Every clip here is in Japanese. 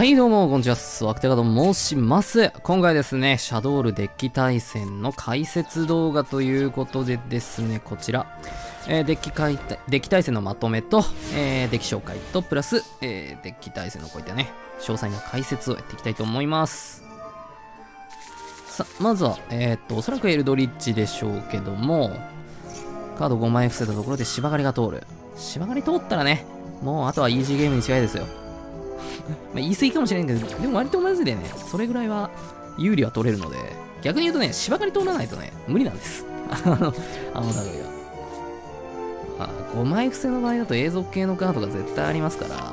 はいどうも、こんにちは。ワクテカと申します。今回ですね、シャドールデッキ対戦の解説動画ということでですね、こちら、えーデッキ解体デッキ対戦のまとめと、えーデッキ紹介と、プラス、えーデッキ対戦のこういったね、詳細な解説をやっていきたいと思います。さ、まずは、えーっと、おそらくエルドリッチでしょうけども、カード5枚伏せたところで芝刈りが通る。芝刈り通ったらね、もうあとはイージーゲームに違いですよ。まあ言い過ぎかもしれないけど、でも割とマジでね、それぐらいは有利は取れるので、逆に言うとね、芝刈り通らないとね、無理なんです。あの、あの類が。あ5枚伏せの場合だと永続系のカードが絶対ありますから、だか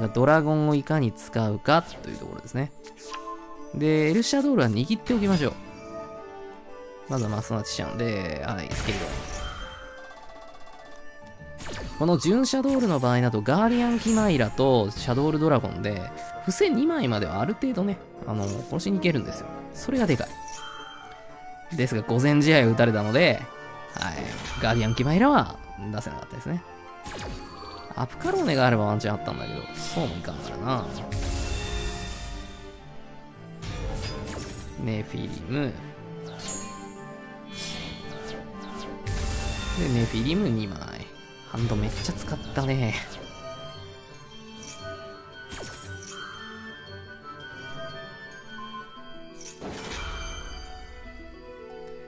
らドラゴンをいかに使うかというところですね。で、エルシャドールは握っておきましょう。まずはマスマチシャンで、はい、スケールこの純シャドールの場合だとガーディアンキマイラとシャドールドラゴンで伏せ2枚まではある程度ねあの殺しにいけるんですよ。それがでかい。ですが午前試合を打たれたのではい。ガーディアンキマイラは出せなかったですね。アプカローネがあればワンチャンあったんだけどそうもいかんからな。ネフィリム。でネフィリム2枚。ハンドめっちゃ使ったね。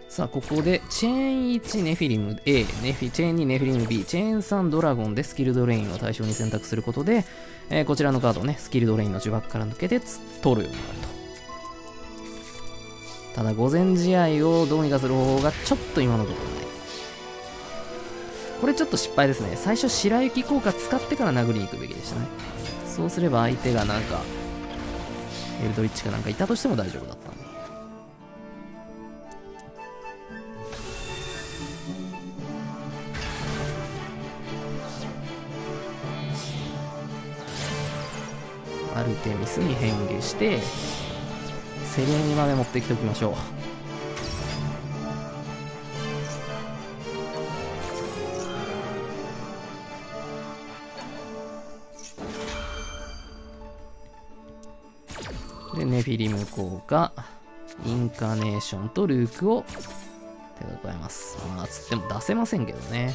さあ、ここで、チェーン1ネフィリム A、ネフィチェーン2ネフィリム B、チェーン3ドラゴンでスキルドレインを対象に選択することで、えーこちらのカードをね、スキルドレインの呪縛から抜けて取るようになると。ただ、午前試合をどうにかする方法がちょっと今のところない。これちょっと失敗ですね。最初、白雪効果使ってから殴りに行くべきでしたね。そうすれば相手がなんか、エルドリッチかなんかいたとしても大丈夫だったんで。アルテミスに変化して、セレーニまで持ってきておきましょう。フィリム効果、インカネーションとルークを手が加えます。まあ、つっても出せませんけどね。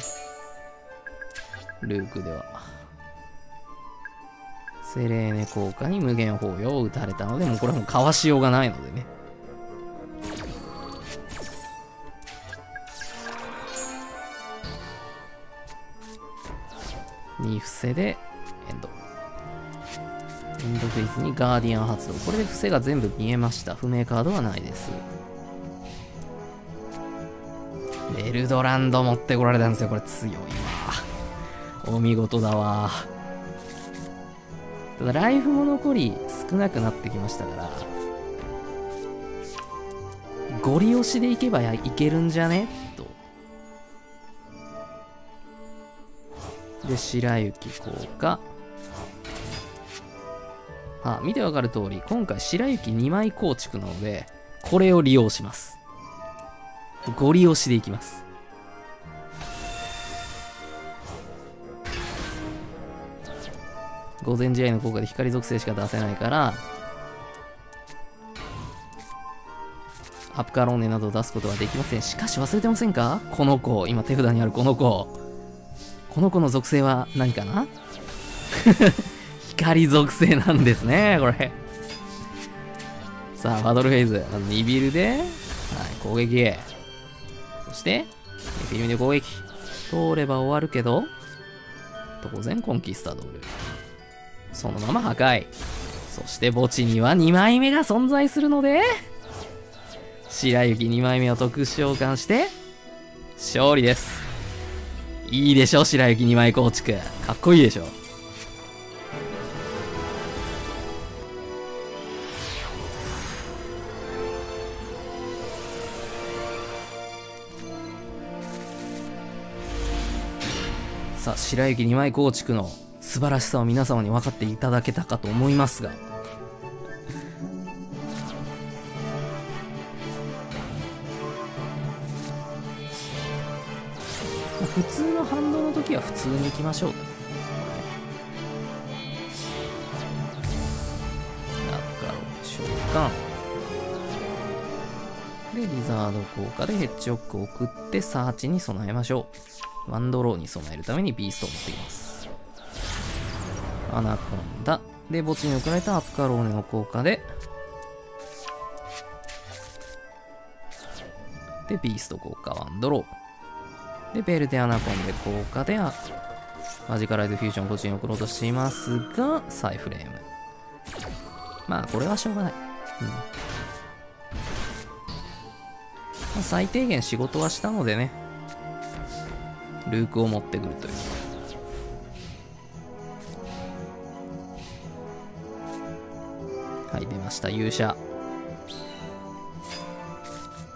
ルークでは。セレーネ効果に無限包容を打たれたので、もうこれはもうかわしようがないのでね。2伏せで。エンドフェイスにガーディアン発動。これで伏せが全部見えました。不明カードはないです。エルドランド持ってこられたんですよ。これ強いわ。お見事だわ。ただ、ライフも残り少なくなってきましたから、ゴリ押しでいけばいけるんじゃね？と。で、白雪効果。あ、見てわかる通り、今回白雪2枚構築なので、これを利用します。ゴリ押しでいきます。午前試合の効果で光属性しか出せないから、アプカローネなどを出すことはできません。しかし忘れてませんか？この子、今手札にあるこの子。この子の属性は何かな？光属性なんですね、これ。さあ、バトルフェイズ。まずニビルで、はい、攻撃。そして、フィルで攻撃。通れば終わるけど、当然コンキスタドール。そのまま破壊。そして墓地には2枚目が存在するので、白雪2枚目を特殊召喚して、勝利です。いいでしょ、白雪2枚構築。かっこいいでしょ。さあ白雪二枚構築の素晴らしさを皆様に分かっていただけたかと思いますが。普通の反動の時は普通に行きましょうと。で、リザード効果でヘッジホックを送って、サーチに備えましょう。ワンドローに備えるためにビーストを持っています。アナコンダ。で、墓地に送られたアプカローネの効果で、で、ビースト効果ワンドロー。で、ベルテアナコンで効果で、マジカライズフュージョン墓地に送ろうとしますが、サイフレーム。まあ、これはしょうがない。うん。まあ、最低限仕事はしたのでね、ルークを持ってくるという。はい、出ました、勇者。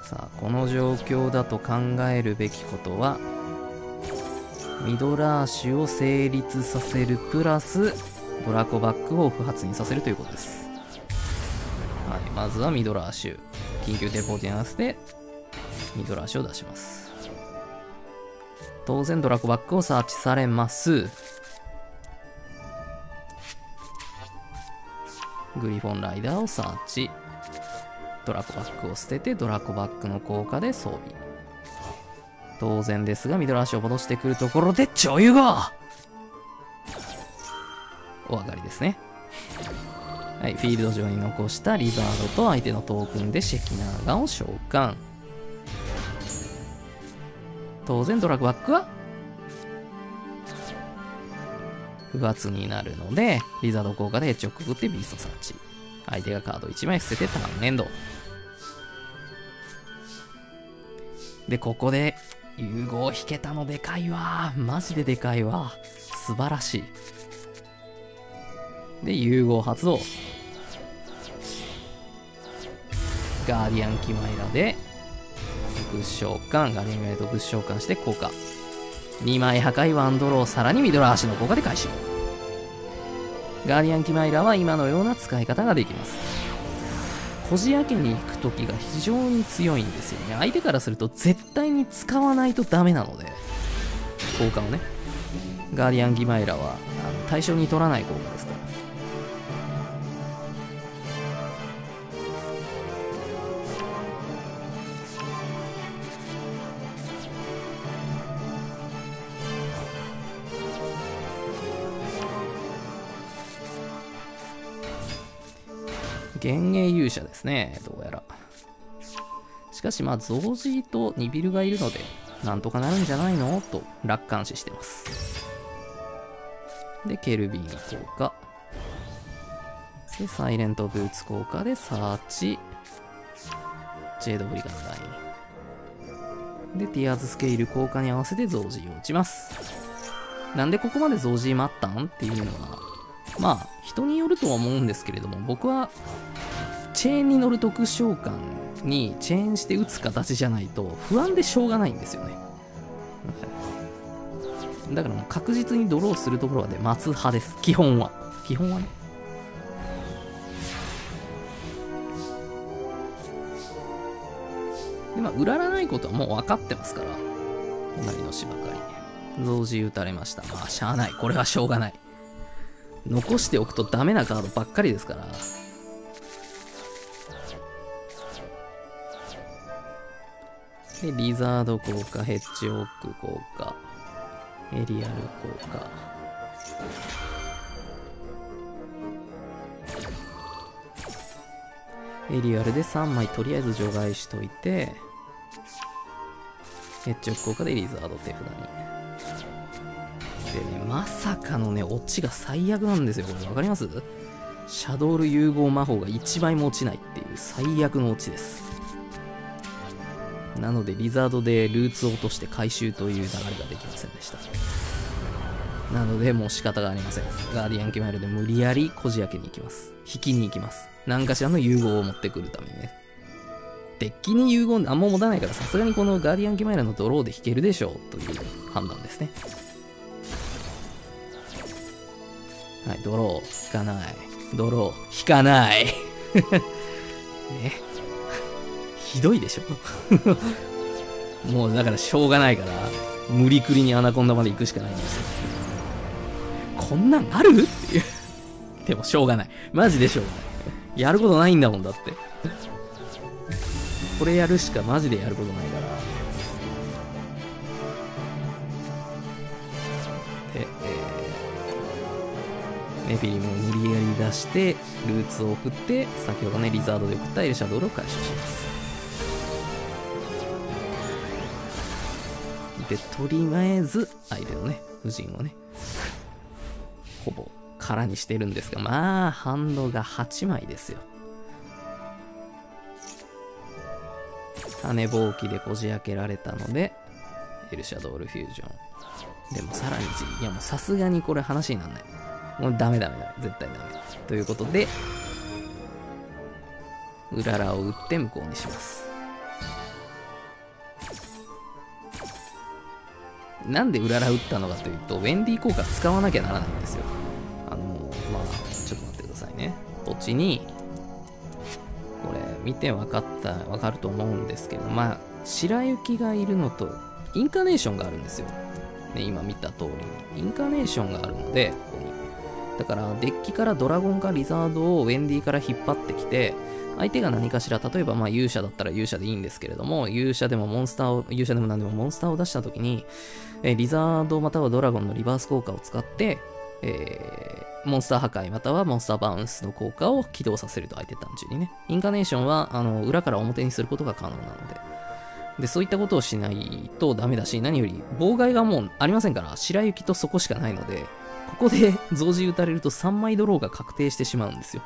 さあ、この状況だと考えるべきことは、ミドラーシュを成立させるプラス、ドラコバックを不発にさせるということです。はい、まずはミドラーシュ。緊急テレポートに合わせて、ミドラーシュを出します。当然ドラコバックをサーチされます。グリフォンライダーをサーチ。ドラコバックを捨ててドラコバックの効果で装備。当然ですが、ミドル足を戻してくるところで超融合お上がりですね。はい、フィールド上に残したリザードと相手のトークンでシェキナーガンを召喚。当然ドラッグバックは？不発になるので、リザード効果でエッジをくぐってビーストサーチ。相手がカード1枚捨ててターンエンド。で、ここで融合引けたのでかいわ。マジででかいわ。素晴らしい。で、融合発動。ガーディアンキマイラで、特召喚、ガーディアンキマイラ特殊召喚して効果。2枚破壊ワンドロー、さらにミドル足の効果で回収。ガーディアンキマイラは今のような使い方ができます。こじ開けに行く時が非常に強いんですよね。相手からすると絶対に使わないとダメなので、効果をね。ガーディアンギマイラはあの対象に取らない効果です幻影勇者ですね、どうやら。しかし、まあ、ゾウジーとニビルがいるので、なんとかなるんじゃないの？と楽観視してます。で、ケルビー効果。で、サイレントブーツ効果でサーチ。ジェードブリガンライン。で、ティアーズスケール効果に合わせてゾウジーを打ちます。なんでここまでゾウジー待ったん？っていうのは、まあ、人によるとは思うんですけれども、僕は、チェーンに乗る特殊召喚にチェーンして打つ形じゃないと不安でしょうがないんですよね。だからもう確実にドローするところはで待つ派です。基本は。基本はね。で、まあ、売らないことはもう分かってますから。隣の芝刈り。同時打たれました。まあ、しゃあない。これはしょうがない。残しておくとダメなカードばっかりですから。で、リザード効果、ヘッジオーク効果、エリアル効果。エリアルで3枚とりあえず除外しといて、ヘッジオーク効果でリザード手札に。でね、まさかのね、オチが最悪なんですよ。これわかります？シャドール融合魔法が1枚も落ちないっていう最悪のオチです。なので、リザードでルーツを落として回収という流れができませんでした。なので、もう仕方がありません。ガーディアンキマイルで無理やりこじ開けに行きます。引きに行きます。何かしらの融合を持ってくるためにね。デッキに融合あんま持たないから、さすがにこのガーディアンキマイルのドローで引けるでしょうという判断ですね。はい、ドロー、引かない。ドロー、引かない。ね。ひどいでしょ もうだからしょうがないから、無理くりにアナコンダまで行くしかないんですよ。こんなんある？っていう。でもしょうがない。マジでしょうがない。やることないんだもんだって。これやるしかマジでやることないからネフィリムを無理やり出してルーツを送って先ほどねリザードで送ったエルシャドールを回収します。でとりあえず相手のね夫人をねほぼ空にしてるんですがまあハンドが8枚ですよ。種ぼうきでこじ開けられたのでエルシャドールフュージョン。でもさらにいやもうさすがにこれ話になんない。もうダメダメダメ絶対ダメということでうららを打って向こうにしますなんでうらら打ったのかというと、ウェンディ効果使わなきゃならないんですよ。あの、まあ、ちょっと待ってくださいね。土地に、これ、見て分かった、分かると思うんですけど、まあ、白雪がいるのと、インカネーションがあるんですよ。ね、今見た通りに。インカネーションがあるので、こ。だから、デッキからドラゴンかリザードをウェンディから引っ張ってきて、相手が何かしら、例えばまあ勇者だったら勇者でいいんですけれども、勇者でもモンスターを、勇者でも何でもモンスターを出したときに、え、リザードまたはドラゴンのリバース効果を使って、えー、モンスター破壊またはモンスターバウンスの効果を起動させると相手単純にね。インカネーションはあの裏から表にすることが可能なので。で、そういったことをしないとダメだし、何より妨害がもうありませんから、白雪とそこしかないので、ここで増字打たれると3枚ドローが確定してしまうんですよ。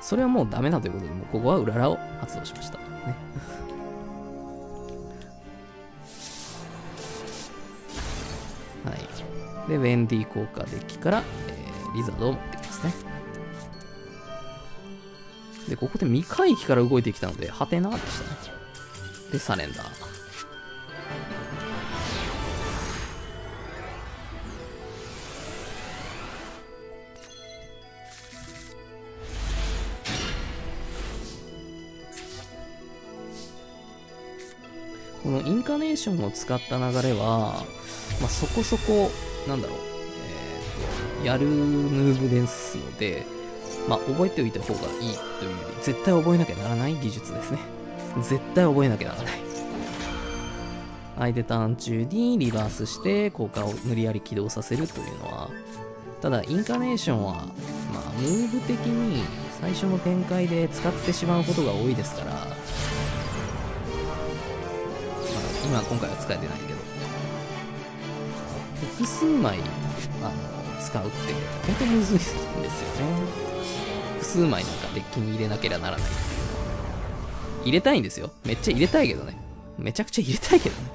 それはもうダメだということで、もうここはうららを発動しました。ね。はい。で、ウェンディ効果デッキから、えー、リザードを持ってきますね。で、ここで未回帰から動いてきたので、ハテナでしたね。で、サレンダー。このインカネーションを使った流れは、まあ、そこそこ、なんだろう、えー、やるムーブですので、まあ、覚えておいた方がいいというより、絶対覚えなきゃならない技術ですね。絶対覚えなきゃならない。相手ターン中にリバースして効果を無理やり起動させるというのは、ただ、インカネーションは、まあ、ムーブ的に最初の展開で使ってしまうことが多いですから、今今回は使えてないけど。複数枚あの使うって本当にむずいんですよね。複数枚なんかデッキに入れなければならない入れたいんですよ。めっちゃ入れたいけどね。めちゃくちゃ入れたいけどね。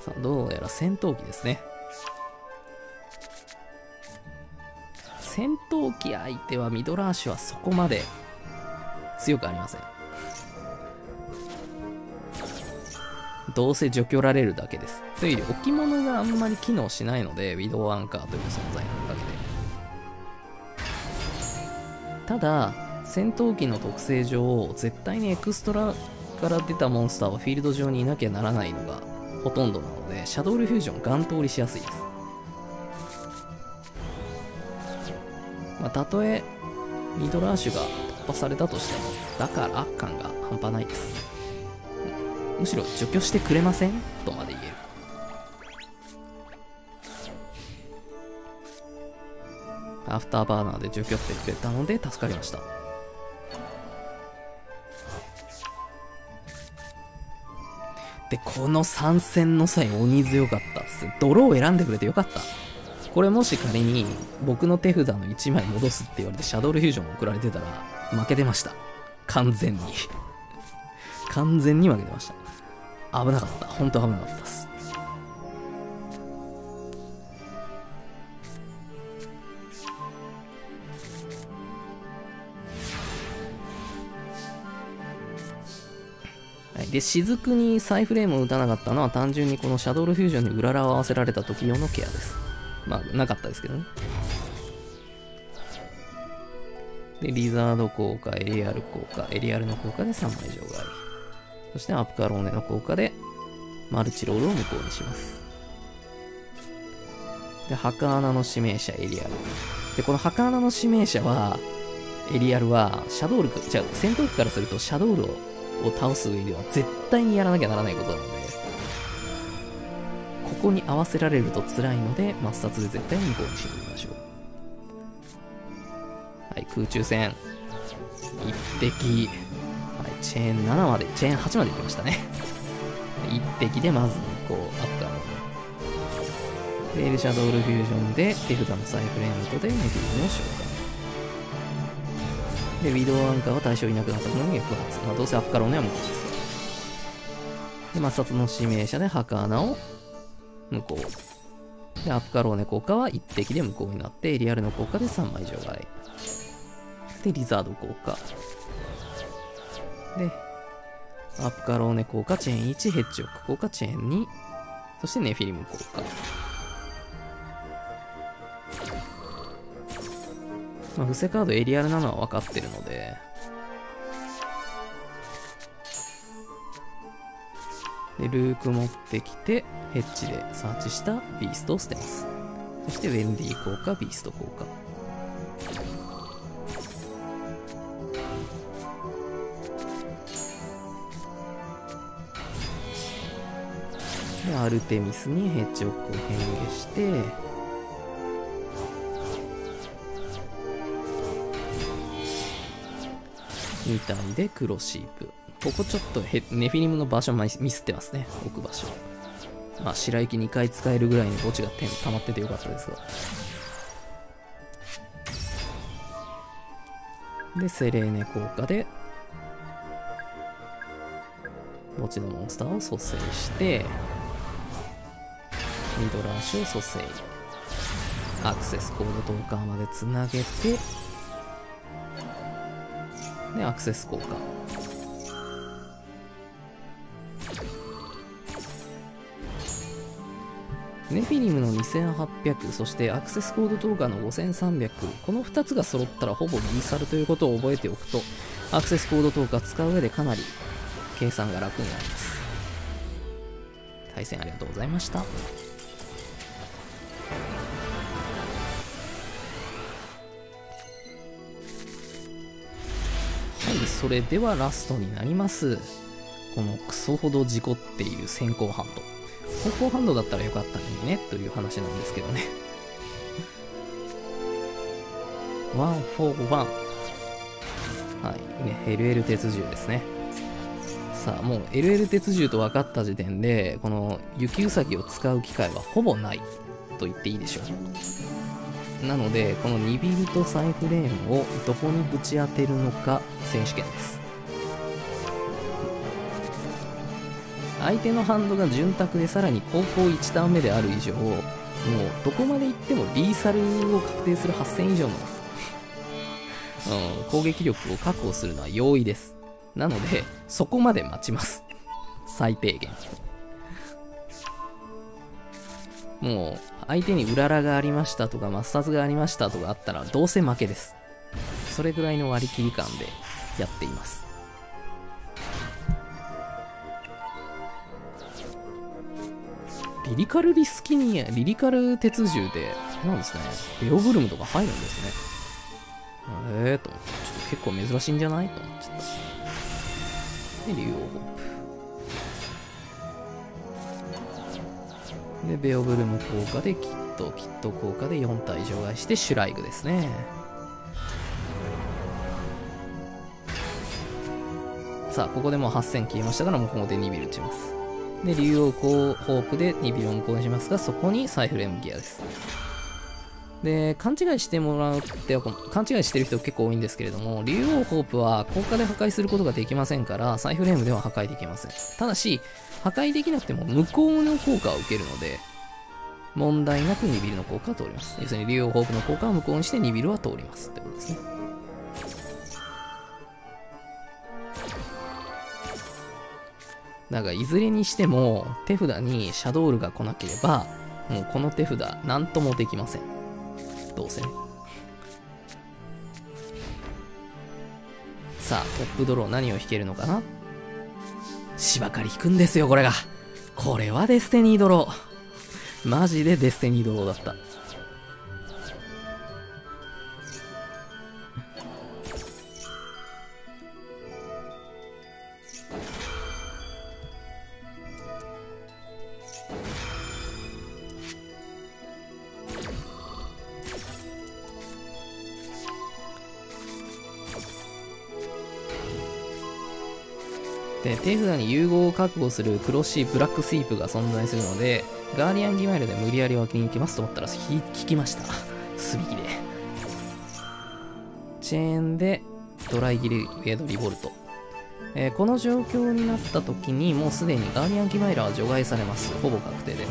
さあどうやら戦闘機ですね。戦闘機相手はミドラーシュはそこまで強くありません。どうせ除去られるだけです。というより置物があんまり機能しないのでウィドウアンカーという存在のおかげで。ただ戦闘機の特性上絶対にエクストラから出たモンスターはフィールド上にいなきゃならないのがほとんどなのでシャドウルフュージョンガン通りしやすいですまあ、たとえミドラーシュが破壊されたとしても、だから感が半端ないです。むしろ除去してくれませんとまで言える。アフターバーナーで除去してくれたので助かりました。で、この三戦の才鬼強かったっす。ドローを選んでくれてよかった。これもし仮に僕の手札の1枚戻すって言われてシャドルフュージョン送られてたら負けてました。完全に 完全に負けてました。危なかった。本当危なかったです。はい、で、雫にサイフレームを打たなかったのは単純にこのシャドルフュージョンにうららを合わせられた時用のケアです。まあ、なかったですけどね。で、リザード効果、エリアル効果、エリアルの効果で3枚以上があり。そしてアプカローネの効果でマルチロールを無効にします。で、ハカーナの指名者エリアル。で、この墓穴の指名者は、エリアルは、シャドウルク、じゃあ戦闘機からするとシャドウルをを倒す上では絶対にやらなきゃならないことなので、ここに合わせられると辛いので、抹殺で絶対に向こうにしに行きましょう。はい、空中戦。一滴。はい、チェーン7まで、チェーン8まで行きましたね。一滴でまずこう、アップからで、エルシャドウルフュージョンで手札のサイフレームとでネフィルムを召喚。で、ウィドウアンカーは対象いなくなったのに不発。まあ、どうせアップカローネは向こうですから。で、抹殺の指名者で墓穴を向こう。で、アップカローネ効果は1滴で無効になって、リアルの効果で3枚除外。で、リザード効果。で、アップカローネ効果、チェーン1、ヘッジオック効果、チェーン2、そしてネフィリム効果。まあ、伏せカードエリアルなのは分かってるので、で、ルーク持ってきて、ヘッジでサーチしたビーストを捨てます。そしてウェンディ効果、ビースト効果。で、アルテミスにヘッジオックを変化して、みたいで黒シープ。ここちょっとネフィリムの場所ミスってますね。置く場所。まあ、白雪2回使えるぐらいに墓地が点溜まっててよかったですが。で、セレーネ効果で、墓地のモンスターを蘇生して、ミドラーシュを蘇生。アクセスコードトーカーまでつなげて、で、アクセス効果。ネフィリムの2800、そしてアクセスコードトーカーの5300、この2つが揃ったらほぼリーサルということを覚えておくと、アクセスコードトーカー使う上でかなり計算が楽になります。対戦ありがとうございました。それではラストになります。このクソほど事故っている先行ハンド。方向ハンドだったらよかったのにね、という話なんですけどね。ワンフォーワン。はい。ね、LL 鉄銃ですね。さあ、もう LL 鉄銃と分かった時点で、この雪うさぎを使う機会はほぼないと言っていいでしょう。なので、このニビルとサイフレームをどこにぶち当てるのか選手権です。相手のハンドが潤沢でさらに高校1ターン目である以上、もうどこまで行ってもリーサルを確定する8000以上の うん、攻撃力を確保するのは容易です。なので、そこまで待ちます。最低限。もう、相手にうららがありましたとか、抹殺がありましたとかあったら、どうせ負けです。それぐらいの割り切り感でやっています。リリカルリスキに、リリカル鉄銃で、なんですね、ベオブルムとか入るんですね。えーと、ちょっと結構珍しいんじゃないと思っちゃった。で、竜王ホップで、ベオブルム効果でキット、キット効果で4体除外してシュライグですね。さあ、ここでもう8000消えましたから、もうここで2ビル打ちます。で、竜王ホープで2ビルを無効にしますが、そこにサイフレームギアです。で、勘違いしてもらうって、勘違いしてる人結構多いんですけれども、竜王ホープは効果で破壊することができませんから、サイフレームでは破壊できません。ただし、破壊できなくても無効の効果を受けるので、問題なく2ビルの効果は通ります。要するに竜王ホープの効果を無効にして2ビルは通りますってことですね。だかいずれにしても手札にシャドウルが来なければもうこの手札何ともできません。どうせね。さあ、トップドロー何を引けるのかな？芝刈り引くんですよ、これが。これはデスティニードロー。マジでデスティニードローだった。手札に融合を確保するクロッシーブラックスイープが存在するのでガーディアンギマイルで無理やり分けに行きますと思ったら聞きました。すびきでチェーンでドライギルウェードリボルト、えー、この状況になった時にもうすでにガーディアンギマイラは除外されます。ほぼ確定でね。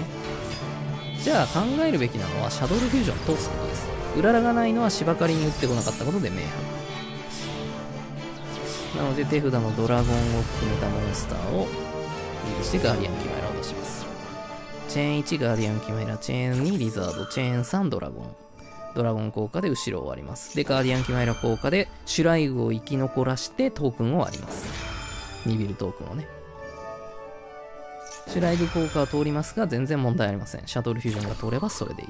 じゃあ考えるべきなのはシャドルフュージョン通すことです。うららがないのは芝刈りに打ってこなかったことで明白。なので手札のドラゴンを含めたモンスターをリリしてガーディアンキマイラを落とします。チェーン1ガーディアンキマイラ、チェーン2リザード、チェーン3ドラゴン。ドラゴン効果で後ろを終わります。で、ガーディアンキマイラ効果でシュライグを生き残らしてトークンを割ります。ニビルトークンをね。シュライグ効果は通りますが全然問題ありません。シャトルフュージョンが通ればそれでいい。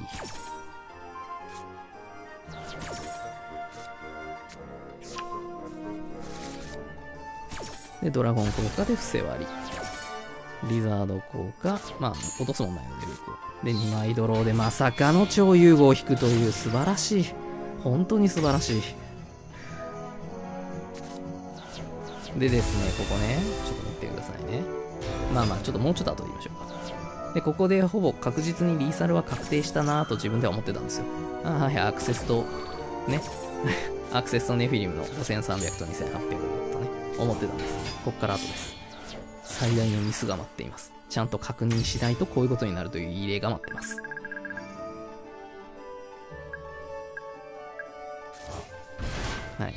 で、ドラゴン効果で伏せ割り。リザード効果、まあ、落とすもんないので、ループで、2枚ドローでまさかの超融合を引くという素晴らしい。本当に素晴らしい。でですね、ここね、ちょっと待ってくださいね。まあまあ、ちょっともうちょっと後で言いましょうか。で、ここでほぼ確実にリーサルは確定したなぁと自分では思ってたんですよ。あはい、アクセスと、ね、アクセスとネフィリムの5300と2800思ってたんです。こっから後です。最大のミスが待っています。ちゃんと確認しないとこういうことになるという異例が待ってます。はい。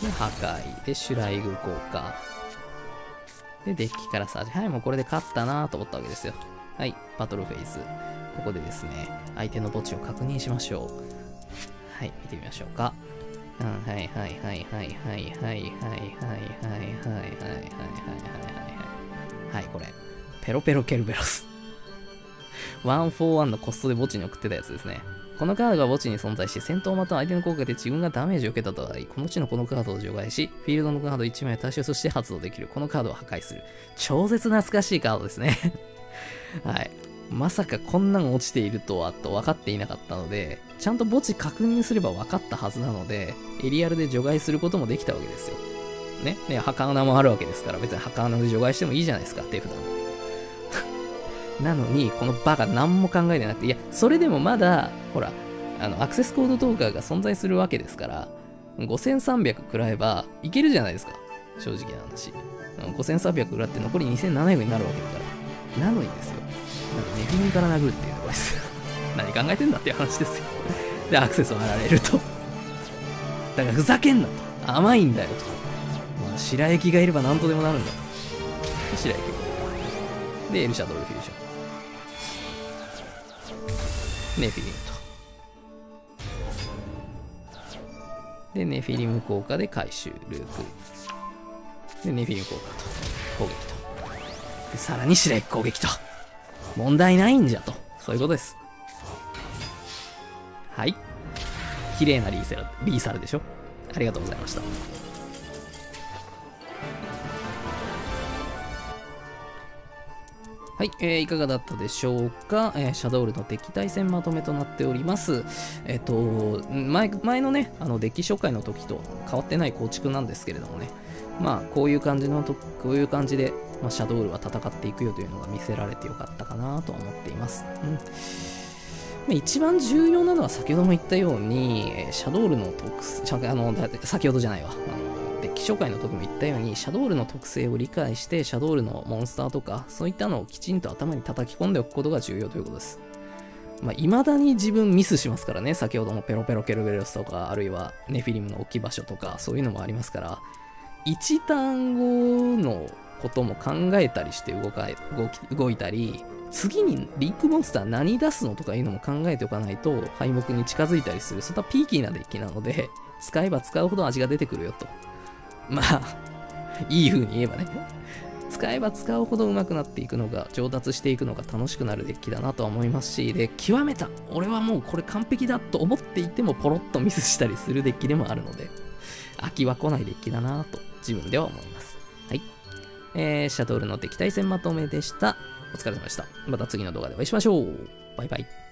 で、破壊。で、シュライグ効果。で、デッキからサージ。はい、もうこれで勝ったなと思ったわけですよ。はい、バトルフェイズ。ここでですね、相手の墓地を確認しましょう。はい、見てみましょうか。うん、はいはいはいはいはいはいはいはいはいはいはいはいはいはいはい、これ。ペロペロケルベロス。141のコストで墓地に送ってたやつですね。このカードが墓地に存在し、戦闘または相手の効果で自分がダメージを受けたとあり、この地のこのカードを除外し、フィールドのカード1枚を対象として発動できる。このカードを破壊する。超絶懐かしいカードですねはい。まさかこんなん落ちているとはと分かっていなかったので、ちゃんと墓地確認すれば分かったはずなので、エリアルで除外することもできたわけですよ。ね？ね、墓穴もあるわけですから、別に墓穴で除外してもいいじゃないですか、手札も。なのに、このバカ何も考えてなくて、いや、それでもまだ、ほら、あの、アクセスコードトーカーが存在するわけですから、5300食らえばいけるじゃないですか。正直な話。5300食らって残り2700になるわけだから。なのにですよ、なんかネフィミから殴るっていうとこです。何考えてんだっていう話ですよ。で、アクセスを貼られると。だからふざけんなと。甘いんだよと。まあ、白雪がいれば何とでもなるんだと。白雪。で、エルシャドルフュージョン。ネフィリムと。で、ネフィリム効果で回収、ループ。で、ネフィリム効果と攻撃と。さらに白雪攻撃と。問題ないんじゃと。そういうことです。はい。綺麗なリーセラリーサルでしょありがとうございました。はい、えー、いかがだったでしょうか、えー、シャドウルの敵対戦まとめとなっております。えっ、ー、と、前、前のね、あの、デッキ紹介の時と変わってない構築なんですけれどもね、まあ、こういう感じのと、こういう感じで、まあ、シャドウルは戦っていくよというのが見せられてよかったかなと思っています。うん、一番重要なのは先ほども言ったように、シャドウルの特性、あの、先ほどじゃないわ。あのデッキ紹介の時も言ったように、シャドウルの特性を理解して、シャドウルのモンスターとか、そういったのをきちんと頭に叩き込んでおくことが重要ということです。まあ、未だに自分ミスしますからね。先ほどのペロペロケルベルスとか、あるいはネフィリムの置き場所とか、そういうのもありますから、1単語のことも考えたりして動か動き動いたり、次にリンクモンスター何出すのとかいうのも考えておかないと敗北に近づいたりする。そんなピーキーなデッキなので、使えば使うほど味が出てくるよと。まあ、いい風に言えばね。使えば使うほど上手くなっていくのが、上達していくのが楽しくなるデッキだなとは思いますし、で、極めた俺はもうこれ完璧だと思っていてもポロッとミスしたりするデッキでもあるので、飽きは来ないデッキだなと自分では思います。えー、シャトルの敵対戦まとめでした。お疲れ様でした。また次の動画でお会いしましょう。バイバイ。